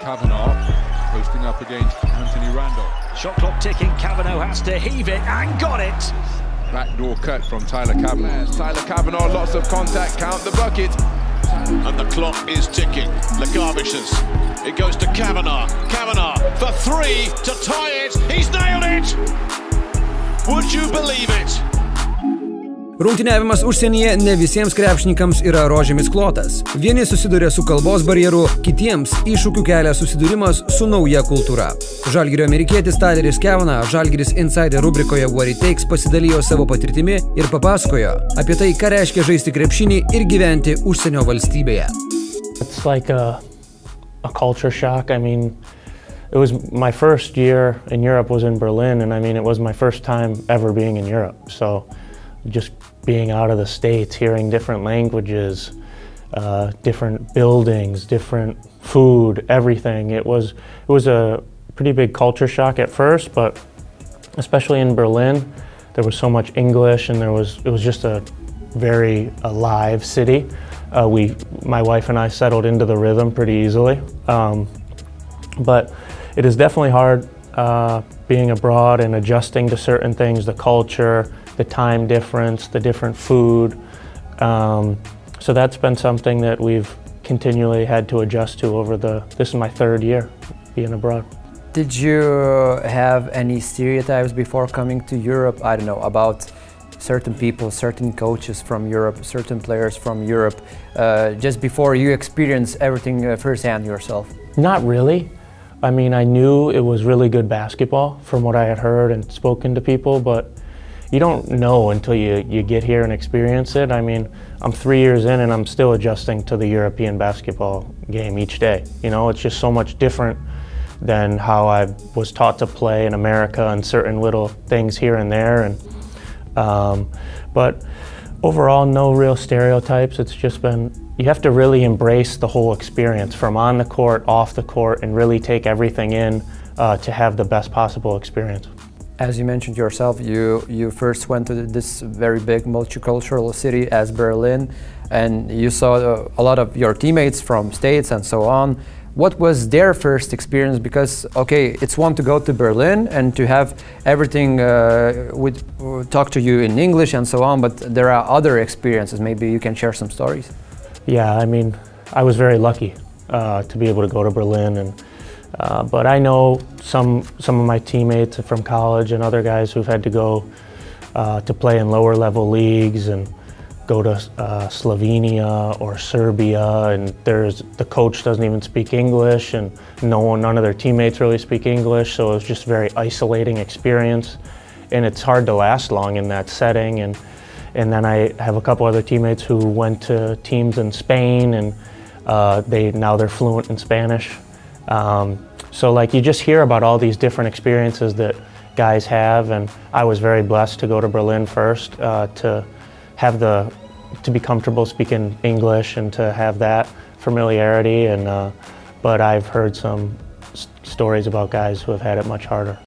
Cavanaugh posting up against Anthony Randolph. Shot clock ticking, Cavanaugh has to heave it and got it. Backdoor cut from Tyler Cavanaugh. Tyler Cavanaugh, lots of contact, count the bucket. And the clock is ticking. Lekavicius. It goes to Cavanaugh. Cavanaugh for three to tie it. He's nailed it. Would you believe it? Rungtyniavimas užsienyje ne visiems krepšininkams yra rožėmis klotas. Vieni susiduria su kalbos barjeru, kitiems iššūkių kelia susidūrimas su nauja kultūra. Žalgirio amerikietis Tyleris Kevana Žalgiris Insider rubrikoje What It Takes pasidalijo savo patirtimi ir papasakojo apie tai, ką reiškia žaisti krepšinį ir gyventi užsienio valstybėje. It's like a, a culture shock. I mean, it was my first year in Europe was in Berlin, and I mean, it was my first time ever being in Europe. So just being out of the States, hearing different languages, uh, different buildings, different food, everything. It was, it was a pretty big culture shock at first, but especially in Berlin, there was so much English and there was, it was just a very alive city. Uh, we, my wife and I settled into the rhythm pretty easily. Um, but it is definitely hard uh, being abroad and adjusting to certain things, the culture, the time difference, the different food. Um, so that's been something that we've continually had to adjust to over the, this is my third year being abroad. Did you have any stereotypes before coming to Europe? I don't know, about certain people, certain coaches from Europe, certain players from Europe, uh, just before you experience everything uh, firsthand yourself? Not really. I mean, I knew it was really good basketball from what I had heard and spoken to people, but you don't know until you, you get here and experience it. I mean, I'm three years in and I'm still adjusting to the European basketball game each day. You know, it's just so much different than how I was taught to play in America and certain little things here and there. And um, but overall, no real stereotypes. It's just been you have to really embrace the whole experience from on the court, off the court, and really take everything in uh, to have the best possible experience. As you mentioned yourself, you, you first went to this very big multicultural city as Berlin, and you saw a lot of your teammates from states and so on. What was their first experience? Because okay, it's one to go to Berlin and to have everything uh, with uh, talk to you in English and so on, but there are other experiences. Maybe you can share some stories. Yeah, I mean, I was very lucky uh, to be able to go to Berlin and uh, but I know some, some of my teammates from college and other guys who've had to go uh, to play in lower level leagues and go to uh, Slovenia or Serbia. And there's the coach doesn't even speak English and no one, none of their teammates really speak English. So it was just a very isolating experience. And it's hard to last long in that setting. And and then I have a couple other teammates who went to teams in Spain and uh, they now they're fluent in Spanish um, so like you just hear about all these different experiences that guys have, and I was very blessed to go to Berlin first uh, to have the to be comfortable speaking English and to have that familiarity. And uh, but I've heard some stories about guys who have had it much harder.